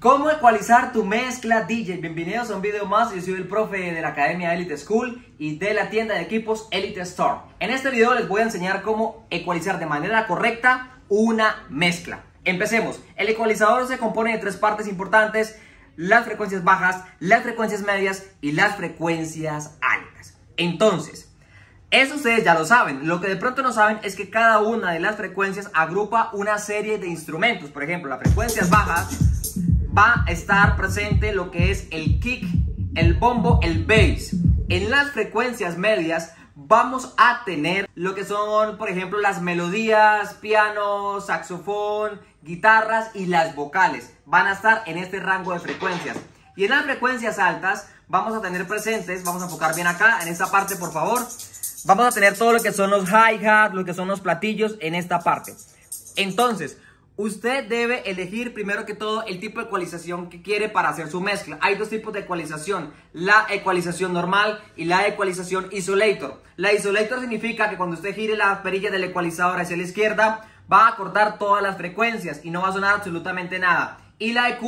¿Cómo ecualizar tu mezcla DJ? Bienvenidos a un video más, yo soy el profe de la Academia Elite School y de la tienda de equipos Elite Store. En este video les voy a enseñar cómo ecualizar de manera correcta una mezcla. Empecemos. El ecualizador se compone de tres partes importantes, las frecuencias bajas, las frecuencias medias y las frecuencias altas. Entonces, eso ustedes ya lo saben. Lo que de pronto no saben es que cada una de las frecuencias agrupa una serie de instrumentos. Por ejemplo, las frecuencias bajas va a estar presente lo que es el kick, el bombo, el bass. En las frecuencias medias vamos a tener lo que son, por ejemplo, las melodías, piano, saxofón, guitarras y las vocales. Van a estar en este rango de frecuencias. Y en las frecuencias altas vamos a tener presentes, vamos a enfocar bien acá, en esta parte por favor. Vamos a tener todo lo que son los hi-hat, lo que son los platillos en esta parte. Entonces, Usted debe elegir primero que todo el tipo de ecualización que quiere para hacer su mezcla. Hay dos tipos de ecualización, la ecualización normal y la ecualización isolator. La isolator significa que cuando usted gire la perilla del ecualizador hacia la izquierda, va a cortar todas las frecuencias y no va a sonar absolutamente nada. Y la EQ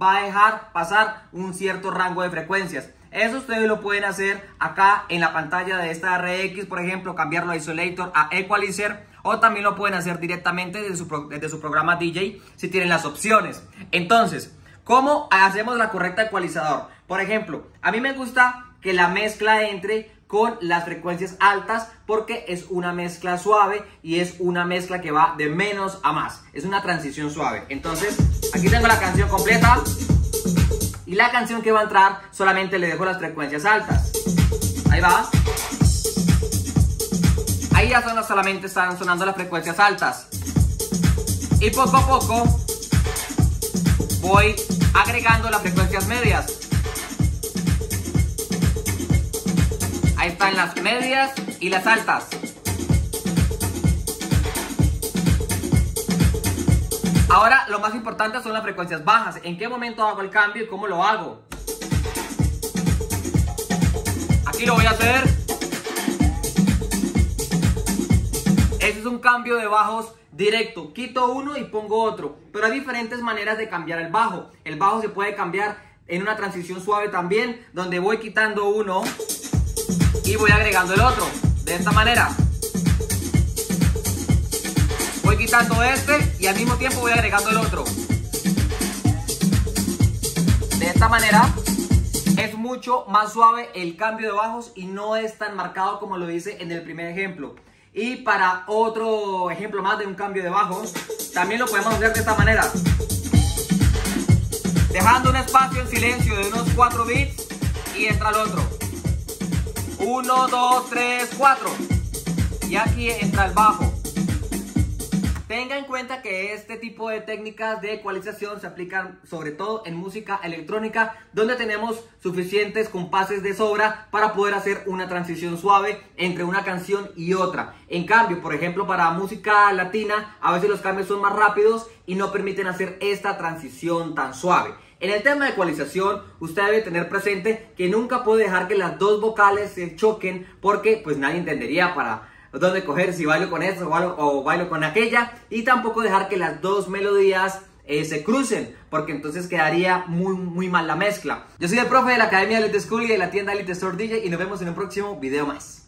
va a dejar pasar un cierto rango de frecuencias. Eso ustedes lo pueden hacer acá en la pantalla de esta RX, por ejemplo, cambiarlo a isolator a equalizer o también lo pueden hacer directamente desde su, desde su programa DJ si tienen las opciones. Entonces, ¿cómo hacemos la correcta ecualizador? Por ejemplo, a mí me gusta que la mezcla entre con las frecuencias altas porque es una mezcla suave y es una mezcla que va de menos a más. Es una transición suave. Entonces, aquí tengo la canción completa y la canción que va a entrar solamente le dejo las frecuencias altas. Ahí va. Ahí ya son, solamente están sonando las frecuencias altas. Y poco a poco voy agregando las frecuencias medias. Ahí están las medias y las altas. Ahora lo más importante son las frecuencias bajas. ¿En qué momento hago el cambio y cómo lo hago? Aquí lo voy a hacer Ese es un cambio de bajos directo. Quito uno y pongo otro. Pero hay diferentes maneras de cambiar el bajo. El bajo se puede cambiar en una transición suave también, donde voy quitando uno y voy agregando el otro. De esta manera. Quitando este y al mismo tiempo voy agregando el otro. De esta manera es mucho más suave el cambio de bajos y no es tan marcado como lo dice en el primer ejemplo. Y para otro ejemplo más de un cambio de bajos, también lo podemos hacer de esta manera. Dejando un espacio en silencio de unos 4 bits y entra el otro. 1, 2, 3, 4. Y aquí entra el bajo. Tenga en cuenta que este tipo de técnicas de ecualización se aplican sobre todo en música electrónica donde tenemos suficientes compases de sobra para poder hacer una transición suave entre una canción y otra. En cambio, por ejemplo, para música latina a veces los cambios son más rápidos y no permiten hacer esta transición tan suave. En el tema de ecualización, usted debe tener presente que nunca puede dejar que las dos vocales se choquen porque pues nadie entendería para dónde coger si bailo con esto o bailo, con aquella y tampoco dejar que las dos melodías eh, se crucen, porque entonces quedaría muy, muy mal la mezcla. Yo soy el profe de la Academia Elite School y de la tienda Elite Store DJ y nos vemos en un próximo video más.